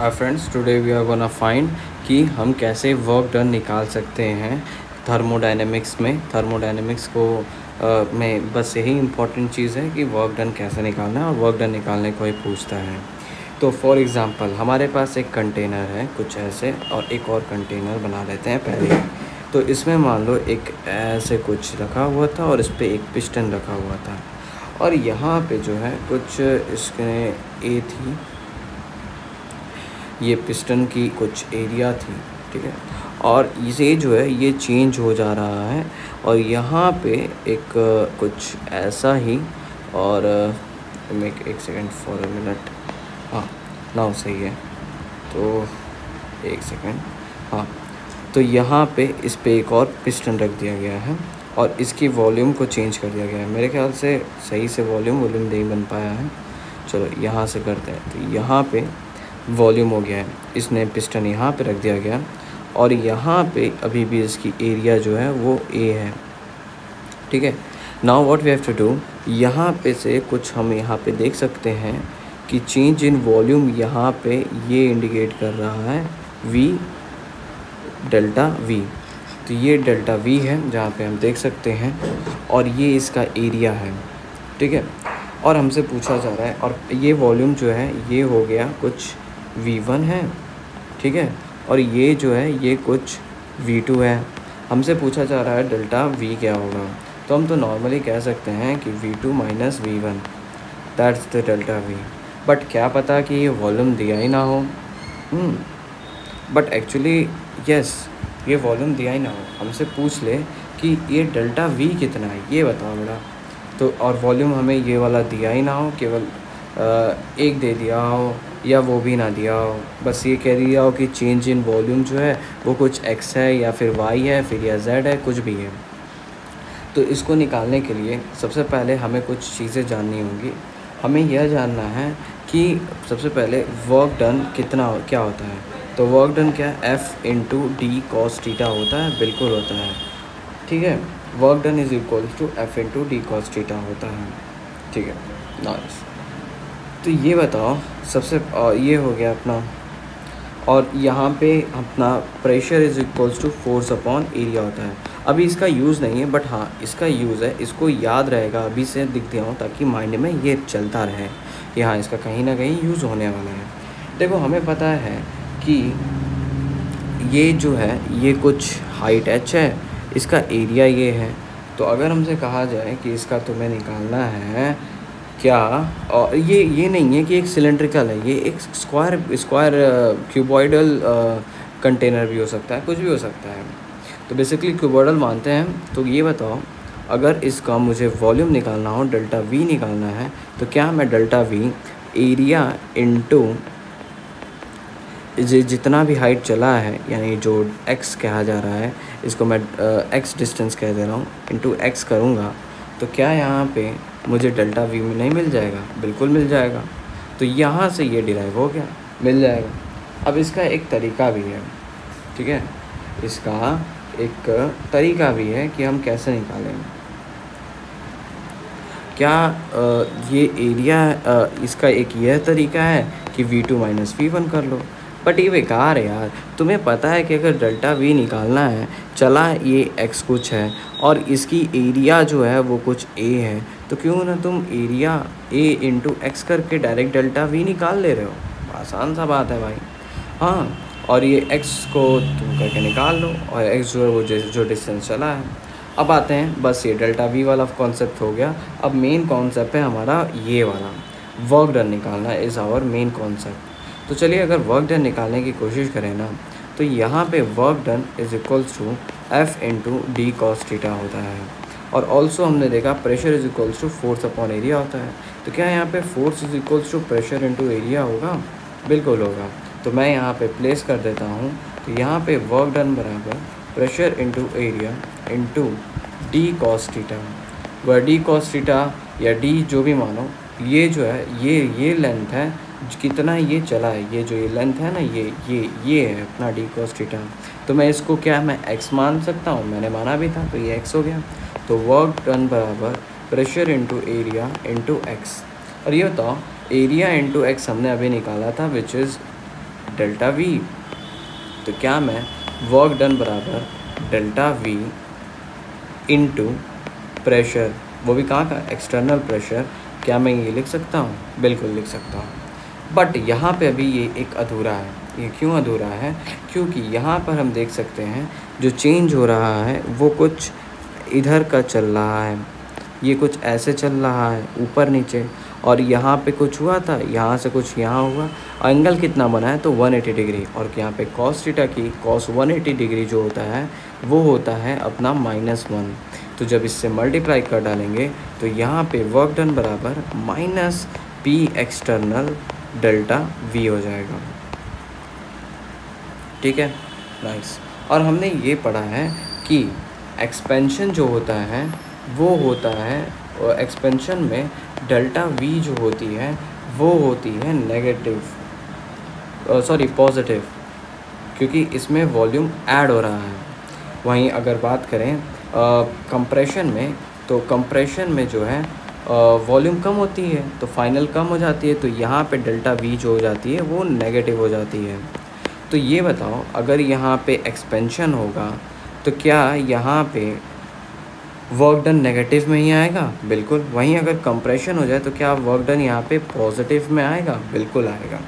Friends today we are gonna find कि हम कैसे वर्क डन निकाल सकते हैं थर्मोडाइनमिक्स में। थर्मोडाइनमिक्स को uh, में बस यही इंपॉर्टेंट चीज़ है कि वर्क डन कैसे निकालना है और वर्क डन निकालने को ही पूछता है। तो फॉर एग्ज़ाम्पल हमारे पास एक कंटेनर है कुछ ऐसे और एक और कंटेनर बना लेते हैं पहले। तो इसमें मान लो एक ऐसे कुछ रखा हुआ था और इस पर एक पिस्टन रखा हुआ था। और यहाँ पे जो है कुछ इसके ए थी ये पिस्टन की कुछ एरिया थी, ठीक है? और ये जो है, ये चेंज हो जा रहा है और यहाँ पे एक, कुछ ऐसा ही और मेक एक सेकेंड फॉर मिनट हाँ नाउ सही है। तो एक सेकेंड हाँ तो यहाँ पे इस पे एक और पिस्टन रख दिया गया है और इसकी वॉल्यूम को चेंज कर दिया गया है। मेरे ख्याल से सही से वॉल्यूम वॉल्यूम नहीं बन पाया है। चलो, यहाँ से करते हैं। तो यहाँ पे वॉल्यूम हो गया है। इसने पिस्टन यहाँ पे रख दिया गया। और यहाँ पे अभी भी इसकी एरिया जो है वो ए है। ठीक है? Now what we have to do यहाँ पे से कुछ हम यहाँ पे देख सकते हैं कि चेंज इन वॉल्यूम यहाँ पे ये इंडिकेट कर रहा है वी डेल्टा वी तो ये डेल्टा वी है, जहाँ पे हम देख सकते हैं। और ये इसका एरिया है। ठीक है? और हमसे पूछा जा रहा है, और ये वॉल्यूम जो है, ये हो गया कुछ वी वन है, ठीक है? और ये जो है, ये कुछ वी टू है। हमसे पूछा जा रहा है, डेल्टा वी क्या होगा? तो हम तो नॉर्मली कह सकते हैं कि V two minus V one that's the delta V but क्या पता कि ये वॉल्यूम दिया ही ना हो। बट एक्चुअली यस ये वॉल्यूम दिया ही ना हो। हमसे पूछ ले कि ये डेल्टा वी कितना है, ये बताओ बेटा तो और वॉल्यूम हमें ये वाला दिया ही ना हो, केवल एक दे दिया हो। या वो भी ना दिया हो। बस ये कह दिया हो कि चेंज इन वॉल्यूम जो है, वो कुछ एक्स है या फिर वाई है, फिर या जेड है, कुछ भी है। तो इसको निकालने के लिए सबसे पहले हमें कुछ चीज़ें जाननी होंगी। हमें यह जानना है कि सबसे पहले वर्क डन कितना क्या होता है। तो वर्क डन क्या है? F into D cos theta होता है, बिल्कुल होता है। ठीक है? Work done is equal to F into D cos theta होता है। ठीक है? नाइस तो ये बताओ, सबसे ये हो गया अपना। और यहाँ पे अपना pressure is equals to force upon area होता है। अभी इसका यूज़ नहीं है बट हाँ इसका यूज़ है। इसको याद रहेगा, अभी से दिख दिया हूँ, ताकि माइंड में ये चलता रहे कि हाँ इसका कहीं ना कहीं यूज़ होने वाला है। देखो, हमें पता है कि ये जो है, ये कुछ हाइट एच है, इसका एरिया ये है। तो अगर हमसे कहा जाए कि इसका तुम्हें निकालना है क्या? और ये ये नहीं है कि एक सिलेंड्रिकल है, ये एक स्क्वायर स्क्वायर क्यूबॉइडल कंटेनर भी हो सकता है, कुछ भी हो सकता है। तो बेसिकली क्यूबॉइडल मानते हैं। तो ये बताओ, अगर इसका मुझे वॉल्यूम निकालना हो डेल्टा वी निकालना है तो क्या मैं डेल्टा वी एरिया इनटू जितना भी हाइट चला है, यानी जो एक्स कहा जा रहा है, इसको मैं एक्स डिस्टेंस कह दे रहा हूँ इंटू एक्स करूँगा तो क्या यहाँ पे मुझे डेल्टा वी में नहीं मिल जाएगा, बिल्कुल मिल जाएगा। तो यहाँ से ये डिराइव हो गया, मिल जाएगा। अब इसका एक तरीका भी है, ठीक है? इसका एक तरीका भी है कि हम कैसे निकालेंगे क्या ये एरिया इसका एक यह तरीका है कि V two minus V one कर लो। बट ये बेकार है यार। तुम्हें पता है कि अगर डेल्टा वी निकालना है, चला ये एक्स कुछ है और इसकी एरिया जो है वो कुछ ए है तो क्यों ना तुम एरिया ए इंटू एक्स करके डायरेक्ट डेल्टा वी निकाल ले रहे हो? आसान सा बात है भाई। हाँ और ये एक्स को तुम करके निकाल लो और एक्स जो है वो जो डिस्टेंस चला है। अब आते हैं, बस ये डेल्टा वी वाला कॉन्सेप्ट हो गया। अब मेन कॉन्सेप्ट है हमारा ये वाला। वर्क डन निकालना इज़ आवर मेन कॉन्सेप्ट तो चलिए अगर वर्क डन निकालने की कोशिश करें ना तो यहाँ पे work done is equals to F into D cos होता है। और ऑल्सो हमने देखा pressure is equals to force upon area होता है। तो क्या यहाँ पे force is equals to pressure into area होगा? बिल्कुल होगा। तो मैं यहाँ पे प्लेस कर देता हूँ। तो यहाँ पे वर्क डन बराबर pressure into area into D cos theta वह डी कॉस या डी जो भी मानो, ये जो है, ये ये लेंथ है कितना ये चला है, ये जो ये लेंथ है ना, ये ये ये है अपना डी कॉस थीटा तो मैं इसको क्या, मैं एक्स मान सकता हूँ? मैंने माना भी था तो ये एक्स हो गया। तो वर्क डन बराबर pressure into area into X और ये बताओ एरिया इंटू एक्स हमने अभी निकाला था विच इज़ डेल्टा वी तो क्या मैं वर्क डन बराबर डेल्टा वी इंटू प्रेशर वो भी कहाँ का एक्सटर्नल प्रेशर क्या मैं ये लिख सकता हूँ? बिल्कुल लिख सकता हूँ। बट यहाँ पे अभी ये एक अधूरा है। ये क्यों अधूरा है? क्योंकि यहाँ पर हम देख सकते हैं, जो चेंज हो रहा है, वो कुछ इधर का चल रहा है। ये कुछ ऐसे चल रहा है, ऊपर नीचे। और यहाँ पे कुछ हुआ था, यहाँ से कुछ यहाँ हुआ। एंगल कितना बना है? तो 180 डिग्री। और यहाँ पे कॉस टीटा की कॉस 180 डिग्री जो होता है, वो होता है अपना माइनस वन तो जब इससे मल्टीप्लाई कर डालेंगे तो यहाँ पे वर्क डन बराबर minus P external delta V हो जाएगा। ठीक है? नाइस और हमने ये पढ़ा है कि एक्सपेंशन जो होता है, वो होता है एक्सपेंशन में डेल्टा वी जो होती है, वो होती है नेगेटिव सॉरी पॉजिटिव क्योंकि इसमें वॉल्यूम ऐड हो रहा है। वहीं अगर बात करें कंप्रेशन में तो कंप्रेशन में जो है वॉल्यूम कम होती है तो फाइनल कम हो जाती है तो यहाँ पे डेल्टा वी जो हो जाती है, वो नेगेटिव हो जाती है। तो ये बताओ, अगर यहाँ पे एक्सपेंशन होगा तो क्या यहाँ पे वर्क डन नेगेटिव में ही आएगा? बिल्कुल, वहीं अगर कंप्रेशन हो जाए तो क्या वर्क डन यहाँ पे पॉजिटिव में आएगा? बिल्कुल आएगा।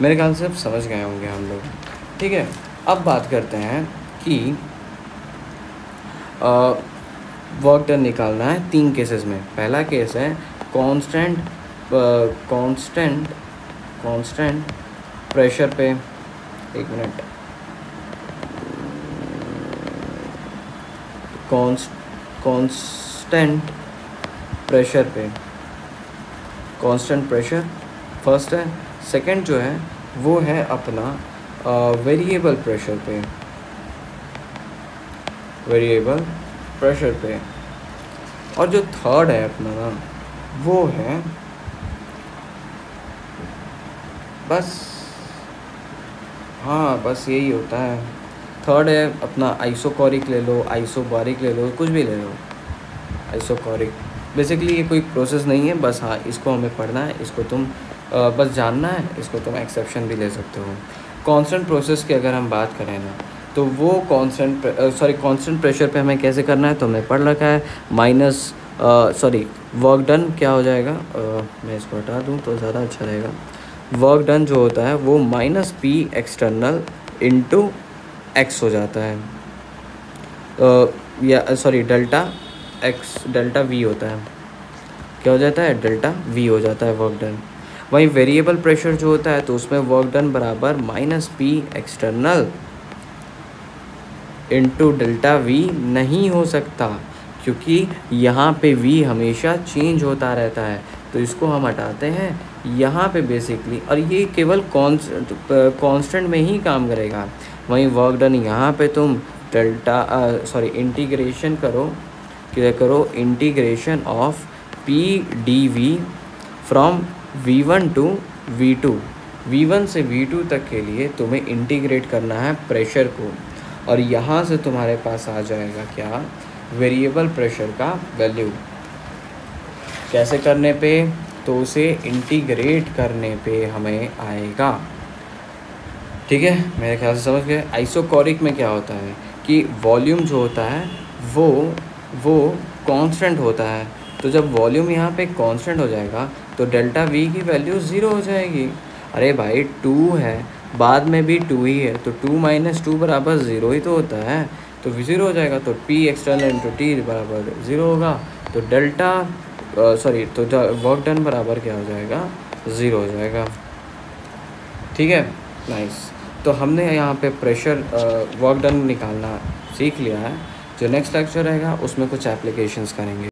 मेरे ख्याल से अब समझ गए होंगे हम लोग। ठीक है, अब बात करते हैं कि वर्क डन निकालना है तीन केसेस में। पहला केस है कांस्टेंट कांस्टेंट कांस्टेंट प्रेशर पे। एक मिनट कांस्टेंट प्रेशर पे। कांस्टेंट प्रेशर फ़र्स्ट है। सेकंड जो है, वो है अपना वेरिएबल प्रेशर पे। वेरिएबल प्रेशर पे। और जो थर्ड है अपना ना वो है बस हाँ बस यही होता है। थर्ड है अपना आइसोकॉरिक ले लो आइसोबारिक ले लो कुछ भी ले लो। आइसोकॉरिक बेसिकली ये कोई प्रोसेस नहीं है बस हाँ इसको हमें पढ़ना है इसको तुम आ, बस जानना है इसको तुम एक्सेप्शन भी ले सकते हो। कांस्टेंट प्रोसेस की अगर हम बात करें ना तो वो कांस्टेंट सॉरी कांस्टेंट प्रेशर पे हमें कैसे करना है? तो हमें पढ़ रखा है। माइनस सॉरी वर्क डन क्या हो जाएगा? आ, मैं इसको हटा दूँ तो ज़्यादा अच्छा रहेगा। वर्क डन जो होता है वो minus P external into X हो जाता है। आ, या sorry delta X delta V होता है। क्या हो जाता है? डेल्टा वी हो जाता है वर्क डन वहीं वेरिएबल प्रेशर जो होता है तो उसमें वर्क डन बराबर minus P external into delta V नहीं हो सकता, क्योंकि यहाँ पे वी हमेशा चेंज होता रहता है। तो इसको हम हटाते हैं यहाँ पे बेसिकली और ये केवल कांस्टेंट में ही काम करेगा। वहीं वर्क डन यहाँ पे तुम डेल्टा सॉरी इंटीग्रेशन करो, क्या करो? Integration of P D V from V one to V two V one से वी टू तक के लिए तुम्हें इंटीग्रेट करना है प्रेशर को। और यहाँ से तुम्हारे पास आ जाएगा क्या? वेरिएबल प्रेशर का वैल्यू कैसे करने पे? तो उसे इंटीग्रेट करने पे हमें आएगा। ठीक है? मेरे ख्याल से समझ गए? आइसोकॉरिक में क्या होता है? कि वॉल्यूम जो होता है, वो वो कांस्टेंट होता है। तो जब वॉल्यूम यहाँ पे कांस्टेंट हो जाएगा तो डेल्टा वी की वैल्यू ज़ीरो हो जाएगी। अरे भाई टू है। बाद में भी टू ही है तो टू माइनस टू बराबर ज़ीरो ही तो होता है। तो ज़ीरो हो जाएगा तो पी एक्सटर्नल इंटू टी बराबर ज़ीरो होगा। तो डेल्टा सॉरी तो वर्क डन बराबर क्या हो जाएगा? ज़ीरो हो जाएगा। ठीक है? नाइस तो हमने यहाँ पे प्रेशर वर्क डन निकालना सीख लिया है। जो नेक्स्ट लेक्चर रहेगा, उसमें कुछ एप्लीकेशंस करेंगे।